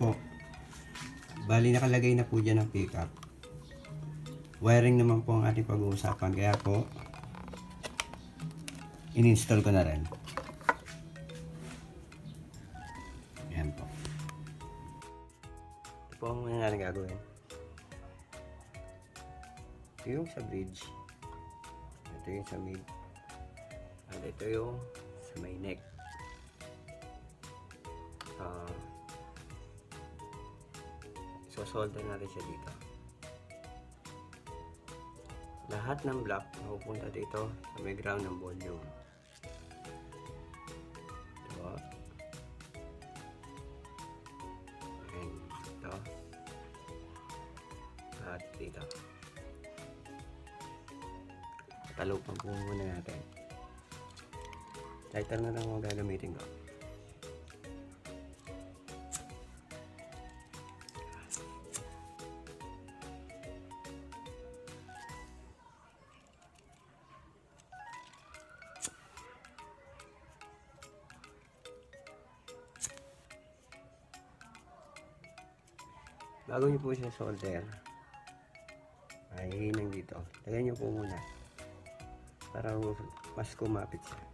po. Bali nakalagay na po dyan ang pickup. Wiring naman po ang ating pag-uusapan. Kaya po, in-install ko na rin. Yan po. Ito po ang mga natin gagawin. Ito yung sa bridge. Ito yung sa mid. At ito yung sa may neck. Ah, so-solder natin siya dito. Lahat ng block napupunta dito sa may ground ng volume. Bago nyo po siya solder, ay hinang dito. Lagyan nyo po muna para mas kumapit siya.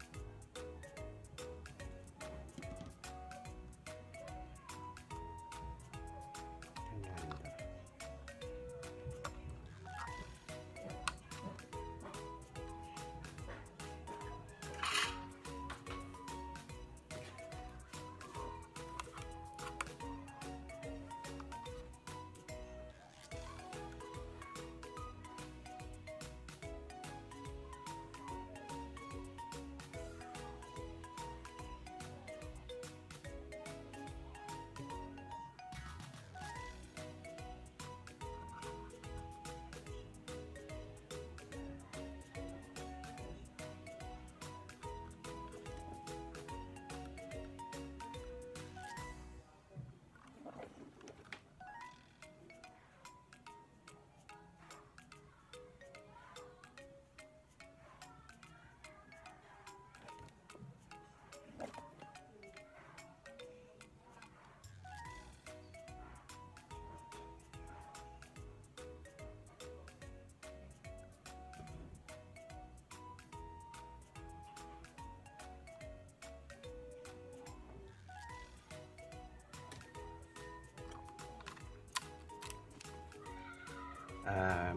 Ah,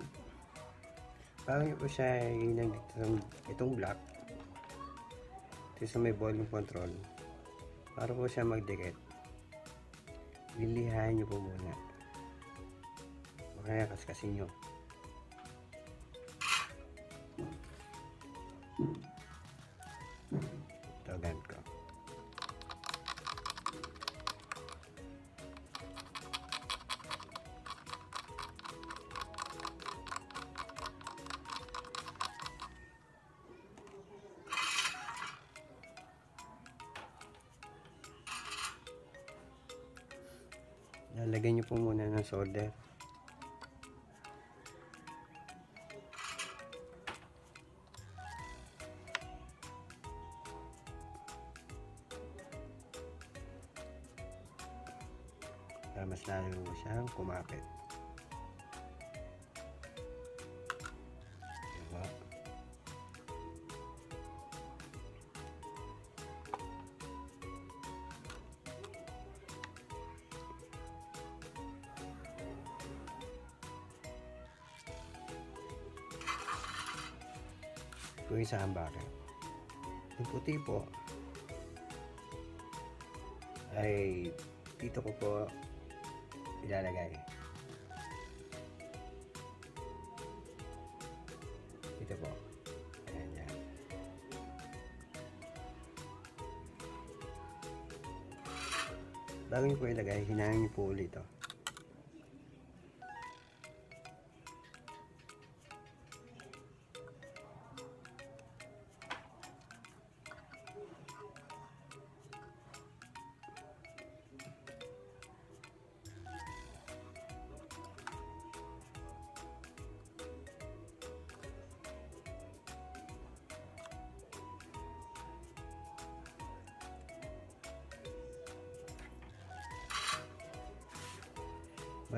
bago nyo po siya sa itong block. Ito sa may volume control. Para po siya magdikit. Lilihain nyo po muna. O kaya kaskasin nyo lalagyan nyo po muna ng solder Ito yung isang bucket. Yung puti po ay dito ko po ilalagay. Dito po. Ayan yan. Bago nyo po ilagay, hinangin nyo po ulit ito.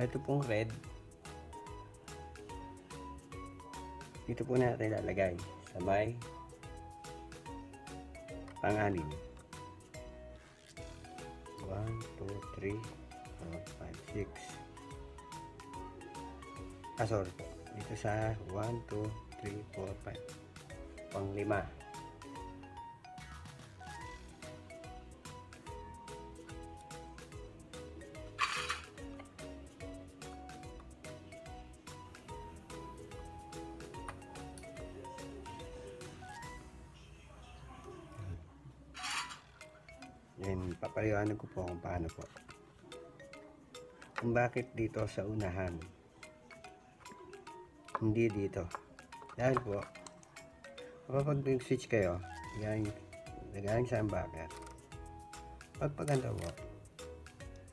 Ito pong red. Dito po natin lalagay sa may pangalim. 1, 2, 3, 4, 5, 6. Ah, sorry. Dito sa 1, 2, 3, 4, 5. Pang lima. Yan, papaliwanag ko po kung paano po. Kung bakit dito sa unahan. Hindi dito. Dahil po, kapag nag-switch kayo, yan, nagaling sa humbucker. Pag paganda po,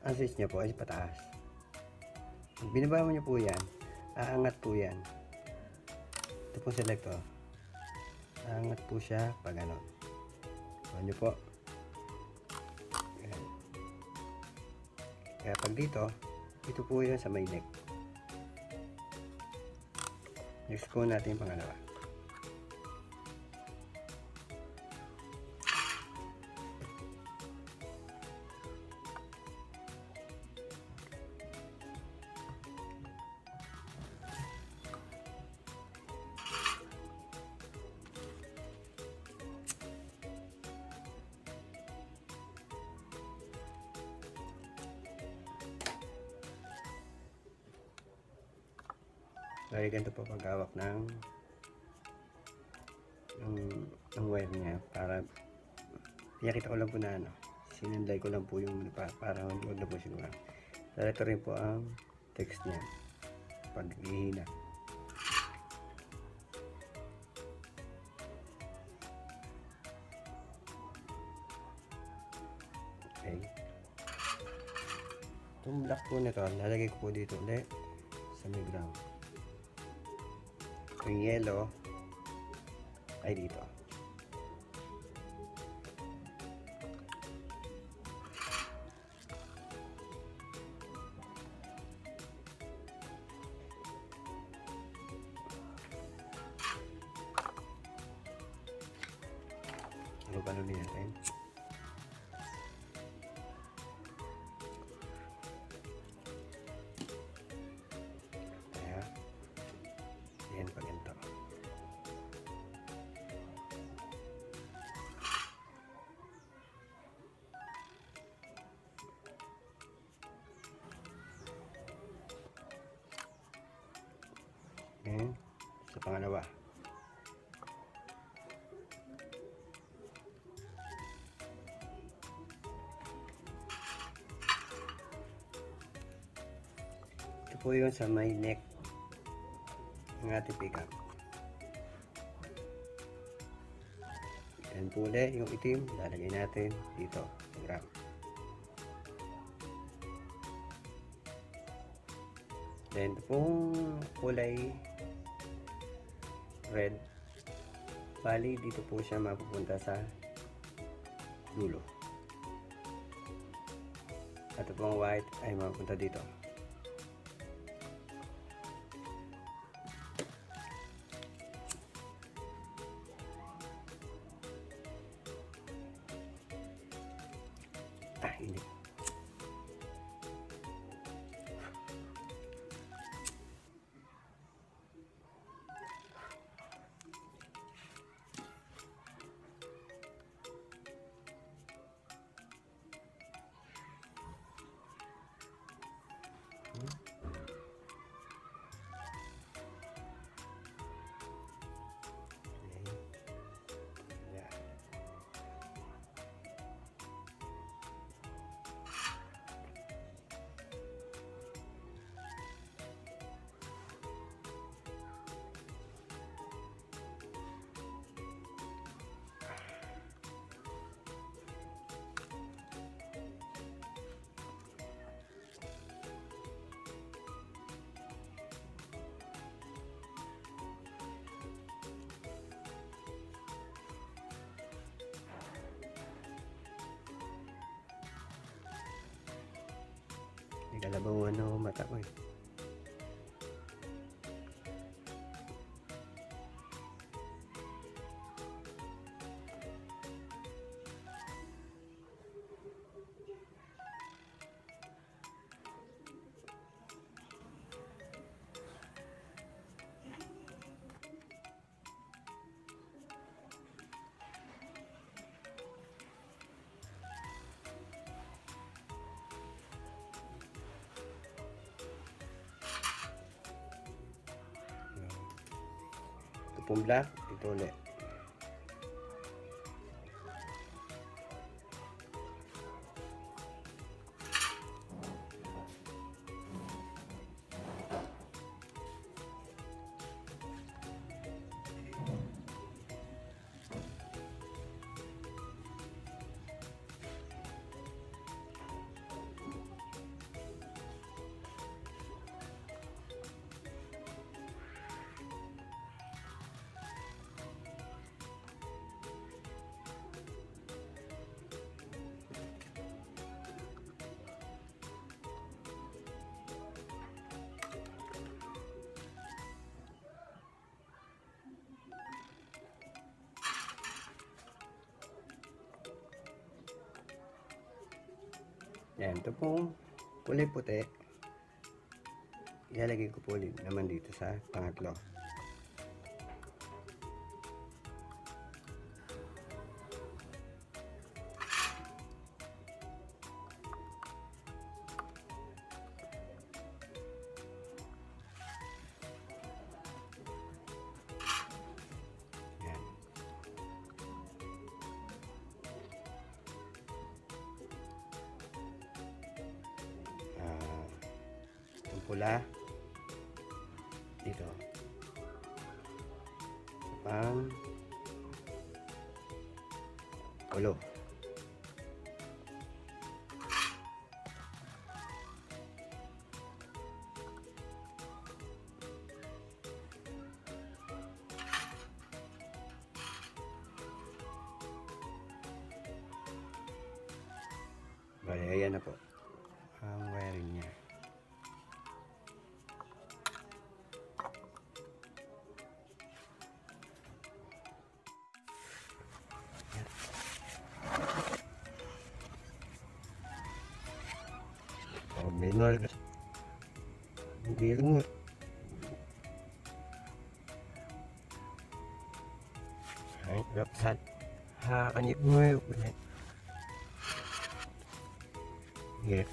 ang switch niya po ay pataas. Pag binaba mo niyo po yan, aangat po yan. Ito po selector. Aangat po siya pag ano. Ano po, Kaya pag dito, ito po yun sa may neck. Next ko natin yung pangalawa. Dahil ganito po paghawak ng ng, ng wire niya para pinakita ko lang po na ano sinanday ko lang po yung ano, pa, para huwag na po dahil ito rin po ang text niya pag hihina okay. Itong black po nito lalagay ko po dito ulit sa may ground yung yellow ay dito. Ano ba nun natin? Ito po yun sa may neck ng ating pickup. Yan po ulit yung itim, lalagay natin dito sa gram. Then pong kulay red, bali dito po siya mapupunta sa dulo. At pong white ay mapupunta dito. Hindi. May kalabaw ano mata ko eh. Black, ito ulit. Yan, ito pong kulay puti. Ilalagay ko po naman dito sa pangatlo. Pula. Dito. Pang. Ulo. Bale, ayan na po 산하 아니 뭐예요 그냥 예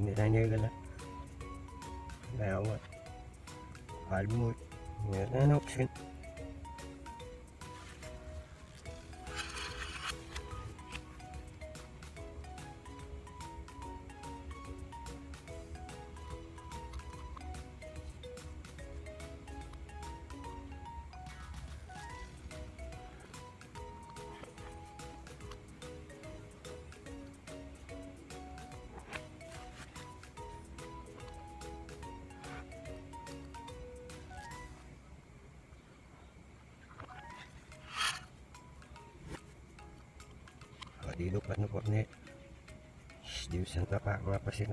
പിന്നെ ഞാനിതല്ല വേണം വരുമ്പോൾ അങ്ങനെ option Dilo pa na po ni. Di usang tapa mga pasin.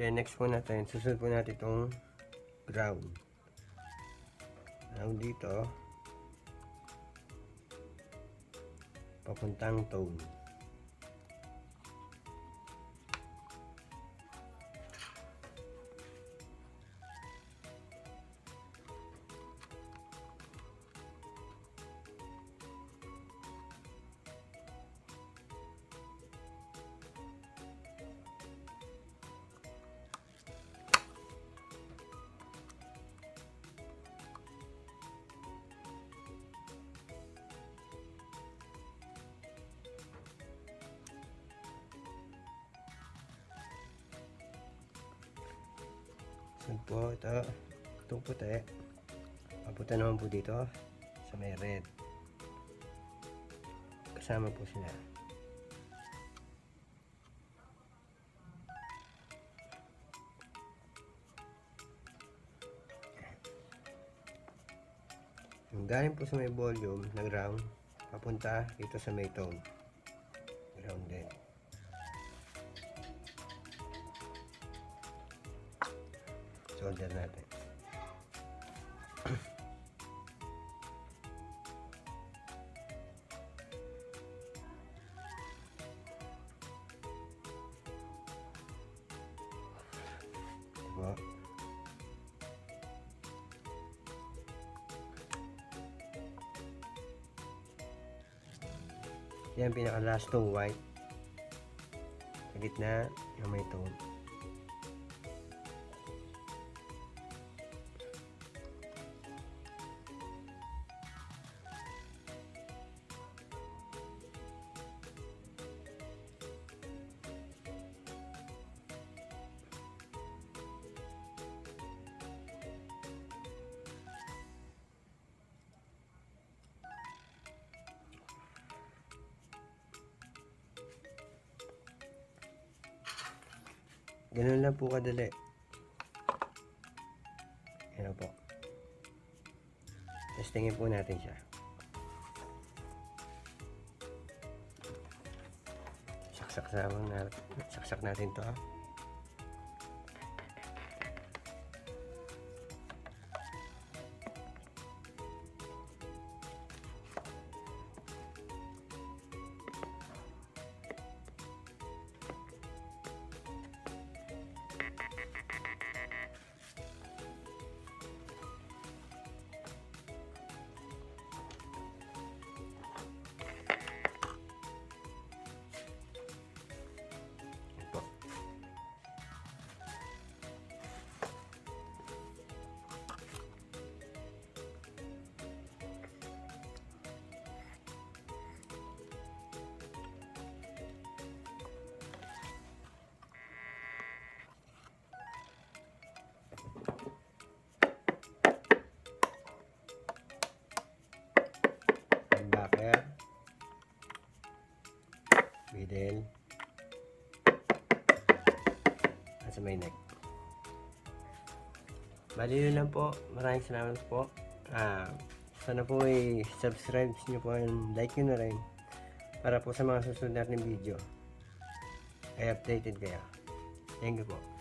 Then next po natin, susunod po natin itong ground. Ang dito, papuntang tone. Yan po, ito. Itong puti. Papunta naman po dito sa may red. Kasama po sila. Galing po sa may volume na ground, papunta dito sa may tone. Ground din. Solder natin. Diba? Yan pinaka last tong white. Sa gitna, yung may tone. Ganun lang po kadali. Yan po. Testingin po natin siya. Saksak naman na saksak natin to ah. May neck. Bali yun lang po. Maraming salamat po. Ah, sana po i-subscribe nyo po and like nyo na rin para po sa mga susunod natin video ay updated kayo. Thank you po.